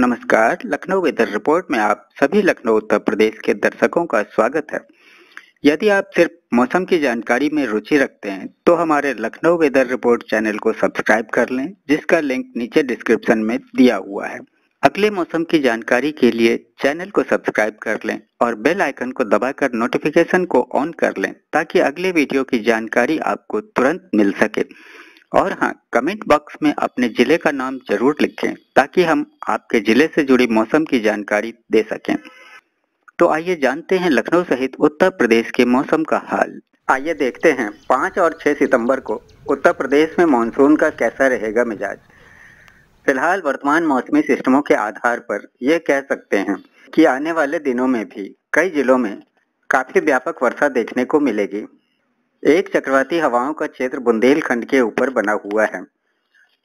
नमस्कार। Lucknow weather report में आप सभी लखनऊ उत्तर प्रदेश के दर्शकों का स्वागत है। यदि आप सिर्फ़ मौसम की जानकारी में रुचि रखते हैं तो हमारे लखनऊ वेदर रिपोर्ट चैनल को सब्सक्राइब कर लें, जिसका लिंक नीचे डिस्क्रिप्शन में दिया हुआ है। अगले मौसम की जानकारी के लिए चैनल को सब्सक्राइब कर लें और बेल आइकन को दबाकर नोटिफिकेशन को ऑन कर लें, ताकि अगले वीडियो की जानकारी आपको तुरंत मिल सके। और हाँ कमेंट बॉक्स में अपने ज़िले का नाम ज़रूर लिखें, ताकि हम आपके ज़िले से जुड़ी मौसम की जानकारी दे सकें। तो आइए जानते हैं लखनऊ सहित उत्तर प्रदेश के मौसम का हाल। आइए देखते हैं पाँच और छह सितंबर को उत्तर प्रदेश में मानसून का कैसा रहेगा मिजाज। फ़िलहाल वर्तमान मौसमी सिस्टमों के आधार पर यह कह सकते हैं कि आने वाले दिनों में भी कई जिलों में काफ़ी व्यापक वर्षा देखने को मिलेगी। एक चक्रवाती हवाओं का क्षेत्र बुंदेलखंड के ऊपर बना हुआ है।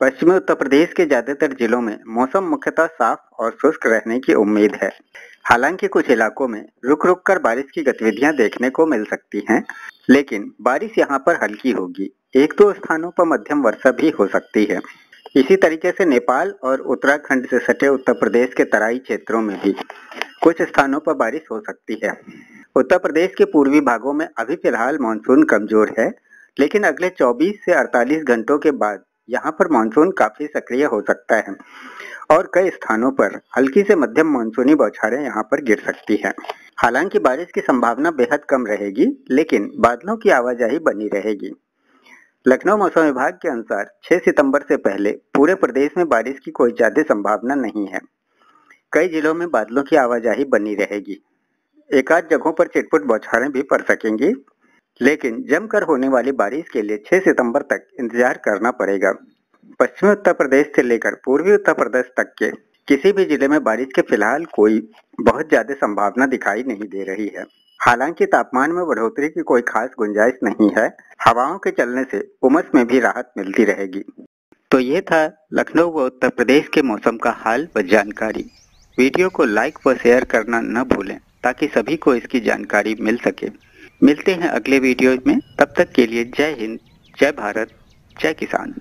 पश्चिमी उत्तर प्रदेश के ज़्यादातर जिलों में मौसम मुख्यतः साफ़ और शुष्क रहने की उम्मीद है। हालाँकि कुछ इलाकों में रुक रुक कर बारिश की गतिविधियाँ देखने को मिल सकती हैं, लेकिन बारिश यहाँ पर हल्की होगी। एक दो तो स्थानों पर मध्यम वर्षा भी हो सकती है। इसी तरीके से नेपाल और उत्तराखंड से सटे उत्तर प्रदेश के तराई क्षेत्रों में भी कुछ स्थानों पर बारिश हो सकती है। उत्तर प्रदेश के पूर्वी भागों में अभी फ़िलहाल मानसून कमज़ोर है, लेकिन अगले 24 से 48 घंटों के बाद यहाँ पर मानसून काफ़ी सक्रिय हो सकता है और कई स्थानों पर हल्की से मध्यम मानसूनी बौछारें यहाँ पर गिर सकती हैं। हालाँकि बारिश की संभावना बेहद कम रहेगी, लेकिन बादलों की आवाजाही बनी रहेगी। लखनऊ मौसम विभाग के अनुसार 6 सितंबर से पहले पूरे प्रदेश में बारिश की कोई ज़्यादा संभावना नहीं है। कई जिलों में बादलों की आवाजाही बनी रहेगी। एकाध जगहों पर चिटपुट बौछारें भी पड़ सकेंगी, लेकिन जमकर होने वाली बारिश के लिए 6 सितंबर तक इंतज़ार करना पड़ेगा। पश्चिमी उत्तर प्रदेश से लेकर पूर्वी उत्तर प्रदेश तक के किसी भी ज़िले में बारिश के फ़िलहाल कोई बहुत ज़्यादा संभावना दिखाई नहीं दे रही है। हालाँकि तापमान में बढ़ोतरी की कोई खास गुंजाइश नहीं है, हवाओं के चलने से उमस में भी राहत मिलती रहेगी। तो ये था लखनऊ व उत्तर प्रदेश के मौसम का हाल व जानकारी। वीडियो को लाइक व शेयर करना न भूलें। ताकि सभी को इसकी जानकारी मिल सके। मिलते हैं अगले वीडियो में। तब तक के लिए जय हिंद, जय भारत, जय किसान।